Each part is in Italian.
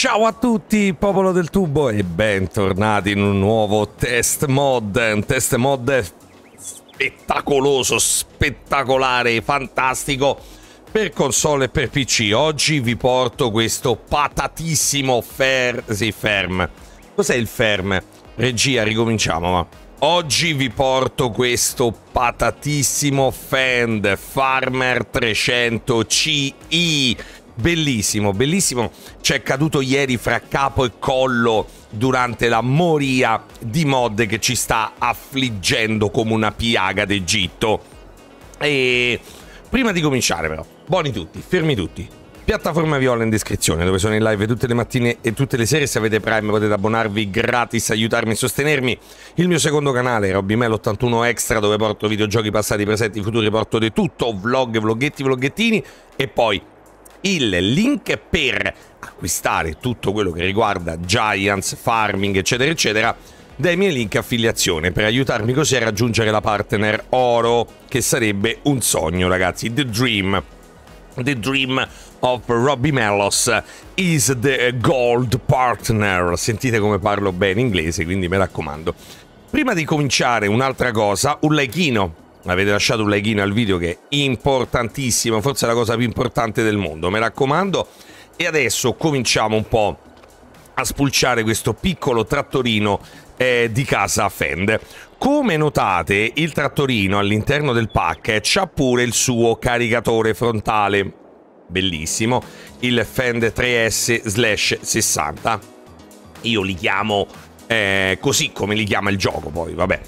Ciao a tutti, popolo del tubo, e bentornati in un nuovo test mod. Un test mod spettacoloso, spettacolare, fantastico per console e per PC. Oggi vi porto questo patatissimo fer... sì, ferm. Cos'è il ferm? Regia, ricominciamo, ma... Oggi vi porto questo patatissimo Fend Farmer 300 CI Bellissimo, bellissimo. C'è caduto ieri fra capo e collo durante la moria di mod che ci sta affliggendo come una piaga d'Egitto. E prima di cominciare però, buoni tutti, fermi tutti. Piattaforma Viola in descrizione dove sono in live tutte le mattine e tutte le sere. Se avete Prime potete abbonarvi gratis, aiutarmi e sostenermi. Il mio secondo canale, RobbyMel81 Extra, dove porto videogiochi passati, presenti, futuri, porto di tutto, vlog, vloghetti, vloghettini e poi il link per acquistare tutto quello che riguarda Giants, farming, eccetera, eccetera, dai miei link affiliazione per aiutarmi così a raggiungere la partner oro, che sarebbe un sogno, ragazzi. The Dream. The Dream of Robbie Mellos is the gold partner. Sentite come parlo bene inglese, quindi mi raccomando. Prima di cominciare, un'altra cosa, un likeino avete lasciato un like al video che è importantissimo, forse è la cosa più importante del mondo, mi raccomando. E adesso cominciamo un po' a spulciare questo piccolo trattorino eh, di casa Fend. Come notate, il trattorino all'interno del pack c'ha pure il suo caricatore frontale. Bellissimo, il Fend 3S slash 60. Io li chiamo eh, così come li chiama il gioco, poi vabbè.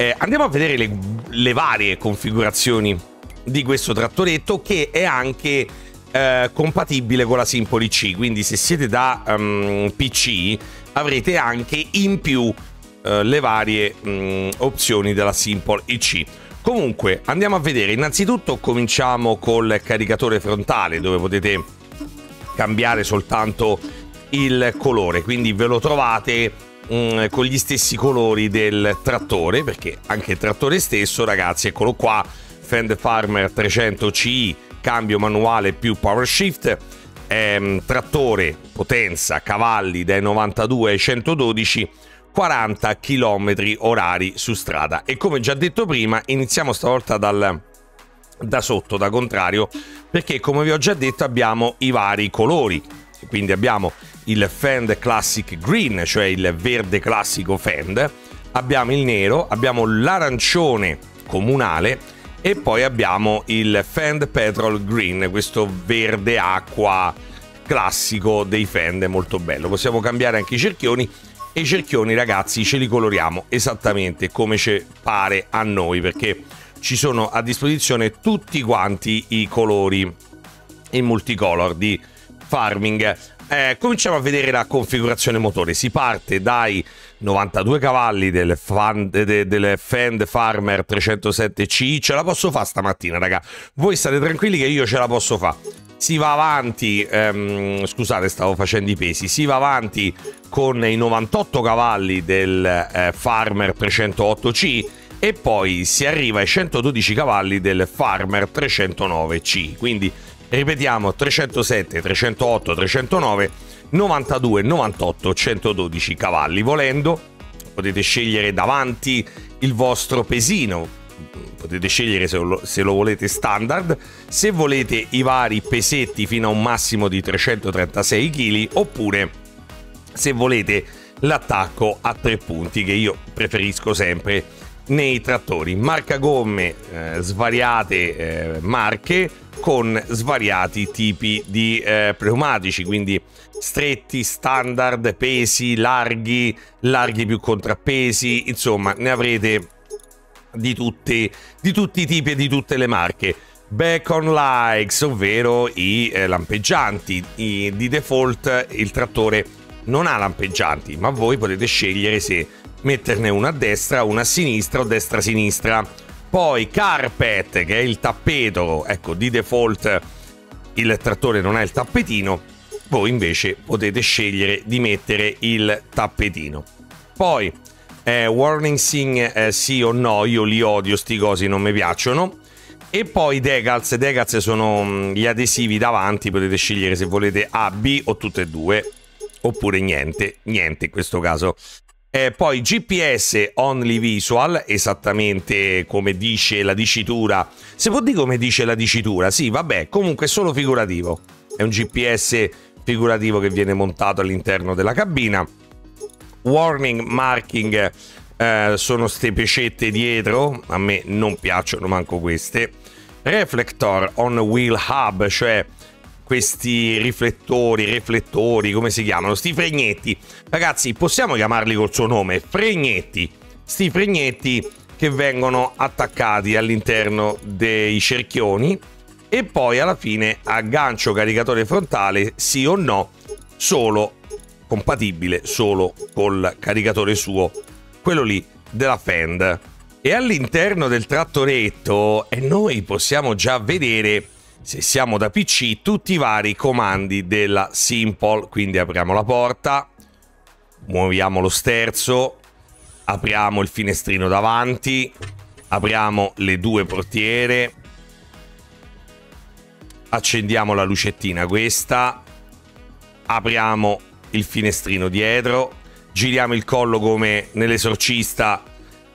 Eh, andiamo a vedere le, le, varie configurazioni di questo trattoretto che è anche eh, compatibile con la Simple C, quindi se siete da um, ehm, PC avrete anche in più uh, le varie um, opzioni della Simple IC. Comunque andiamo a vedere, innanzitutto cominciamo col caricatore frontale dove potete cambiare soltanto il colore, quindi ve lo trovate Mm, con gli stessi colori del trattore, perché anche il trattore stesso, ragazzi, eccolo qua, Fend Farmer 300 CI, cambio manuale più power shift, ehm, trattore, potenza, cavalli dai 92 ai 112, 40 km orari su strada. E come già detto prima, iniziamo stavolta dal, da sotto, da contrario, perché come vi ho già detto abbiamo i vari colori. Quindi abbiamo il Fend Classic Green, cioè il verde classico Fend, abbiamo il nero, abbiamo l'arancione comunale e poi abbiamo il Fend Petrol Green, questo verde acqua classico dei Fend, molto bello. Possiamo cambiare anche i cerchioni e i cerchioni ragazzi ce li coloriamo esattamente come ci pare a noi perché ci sono a disposizione tutti quanti i colori in multicolor di farming eh, cominciamo a vedere la configurazione motore. Si parte dai 92 cavalli del, fan, de, del Fend Farmer 307C. Ce la posso fare stamattina, raga. Voi state tranquilli che io ce la posso fare. Si va avanti, ehm, scusate, stavo facendo i pesi. Si va avanti con i 98 cavalli del eh, Farmer 308C e poi si arriva ai 112 cavalli del Farmer 309C. Quindi Ripetiamo 307, 308, 309, 92, 98, 112 cavalli. Volendo potete scegliere davanti il vostro pesino, potete scegliere se lo, se lo, volete standard, se volete i vari pesetti fino a un massimo di 336 kg oppure se volete l'attacco a tre punti che io preferisco sempre nei trattori. Marca gomme, eh, svariate eh, marche con svariati tipi di eh, pneumatici, quindi stretti, standard, pesi, larghi, larghi più contrappesi, insomma ne avrete di tutti, di tutti i tipi e di tutte le marche. Beacon Likes, ovvero i eh, lampeggianti. I, di default il trattore non ha lampeggianti, ma voi potete scegliere se metterne una a destra, una a sinistra o destra-sinistra. Poi carpet, che è il tappeto, ecco, di default il trattore non ha il tappetino, voi invece potete scegliere di mettere il tappetino. Poi eh, warning sing eh, sì o no, io li odio, sti cosi non mi piacciono. E poi decals, decals sono mm, gli adesivi davanti, potete scegliere se volete A, B o tutte e due. oppure niente, niente in questo caso. Eh, poi GPS only visual, esattamente come dice la dicitura. Se può dire come dice la dicitura, sì, vabbè, comunque è solo figurativo. È un GPS figurativo che viene montato all'interno della cabina. Warning marking eh, sono ste pecette dietro, a me non piacciono manco queste. Reflector on wheel hub, cioè questi riflettori, riflettori, come si chiamano? Sti fregnetti. Ragazzi, possiamo chiamarli col suo nome? Fregnetti. Sti fregnetti che vengono attaccati all'interno dei cerchioni e poi alla fine aggancio caricatore frontale sì o no, solo compatibile solo col caricatore suo, quello lì della Fend. E all'interno del trattoretto e noi possiamo già vedere se siamo da PC, tutti i vari comandi della Simple. Quindi apriamo la porta, muoviamo lo sterzo, apriamo il finestrino davanti, apriamo le due portiere, accendiamo la lucettina questa, apriamo il finestrino dietro, giriamo il collo come nell'esorcista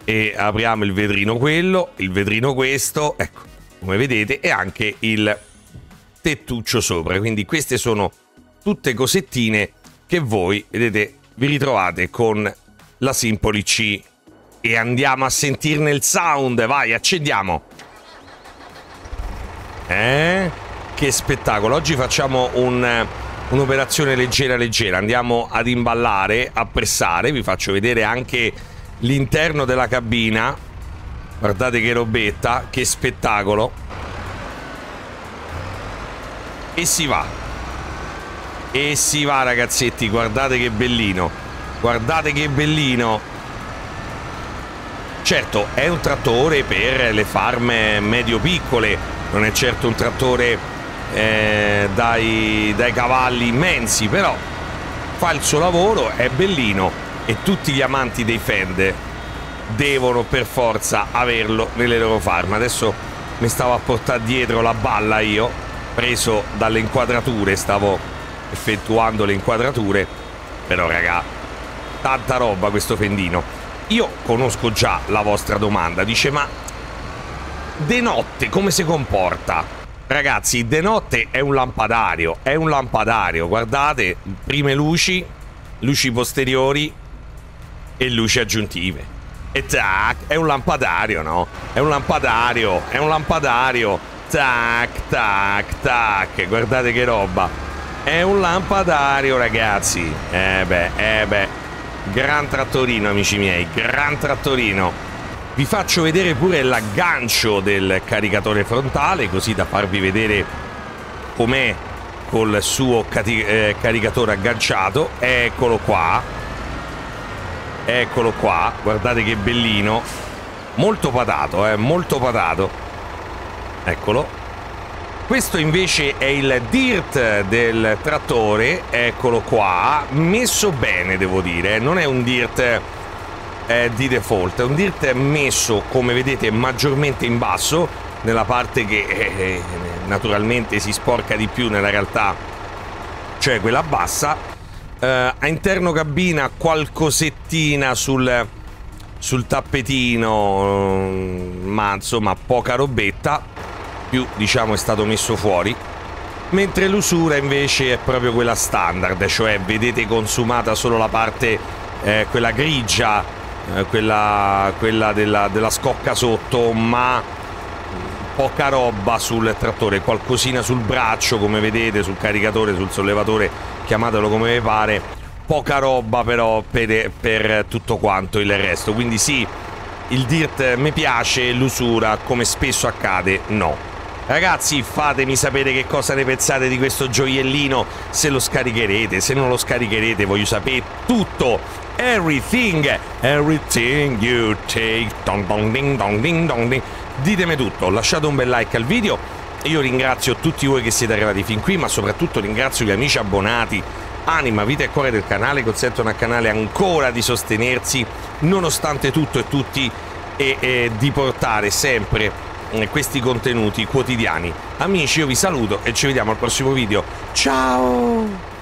e apriamo il vetrino quello, il vetrino questo, ecco come vedete, e anche il tettuccio sopra. Quindi queste sono tutte cosettine che voi, vedete, vi ritrovate con la Simpoli C. E andiamo a sentirne il sound, vai, accendiamo. Eh? Che spettacolo, oggi facciamo un, un'operazione leggera leggera, andiamo ad imballare, a pressare, vi faccio vedere anche l'interno della cabina Guardate che robetta, che spettacolo. E si va. E si va ragazzetti, guardate che bellino. Guardate che bellino. Certo, è un trattore per le farme medio-piccole, non è certo un trattore eh, dai, dai cavalli immensi, però fa il suo lavoro, è bellino e tutti gli amanti dei Fender devono per forza averlo nelle loro farm. Adesso mi stavo a portare dietro la balla io, preso dalle inquadrature, stavo effettuando le inquadrature, però raga, tanta roba questo fendino. Io conosco già la vostra domanda, dice ma de notte come si comporta? Ragazzi, de notte è un lampadario, è un lampadario, guardate, prime luci, luci posteriori e luci aggiuntive e tac, è un lampadario, no? È un lampadario, è un lampadario. Tac, tac, tac, guardate che roba. È un lampadario, ragazzi. Eh beh, eh beh. Gran trattorino, amici miei, gran trattorino. Vi faccio vedere pure l'aggancio del caricatore frontale, così da farvi vedere com'è col suo eh, caricatore agganciato. Eccolo qua Eccolo qua, guardate che bellino. Molto patato, eh, molto patato. Eccolo. Questo invece è il dirt del trattore, eccolo qua, messo bene devo dire, non è un dirt eh, di default, è un dirt messo come vedete maggiormente in basso, nella parte che eh, eh naturalmente si sporca di più nella realtà, cioè quella bassa, Uh, a interno cabina qualcosettina sul, sul tappetino, ma insomma poca robetta, più diciamo è stato messo fuori. Mentre l'usura invece è proprio quella standard, cioè vedete consumata solo la parte, eh, quella grigia, eh, quella, quella della, della scocca sotto, ma poca roba sul trattore, qualcosina sul braccio come vedete, sul caricatore, sul sollevatore chiamatelo come vi pare, poca roba però per, per tutto quanto il resto. Quindi sì, il dirt mi piace, l'usura, come spesso accade, no. Ragazzi, fatemi sapere che cosa ne pensate di questo gioiellino, se lo scaricherete, se non lo scaricherete, voglio sapere tutto. Everything, everything you take. Dong dong ding dong ding dong ding. Ditemi tutto, lasciate un bel like al video io ringrazio tutti voi che siete arrivati fin qui, ma soprattutto ringrazio gli amici abbonati. Anima, vita e cuore del canale consentono al canale ancora di sostenersi nonostante tutto e tutti e, e di portare sempre eh, questi contenuti quotidiani. Amici, io vi saluto e ci vediamo al prossimo video. Ciao!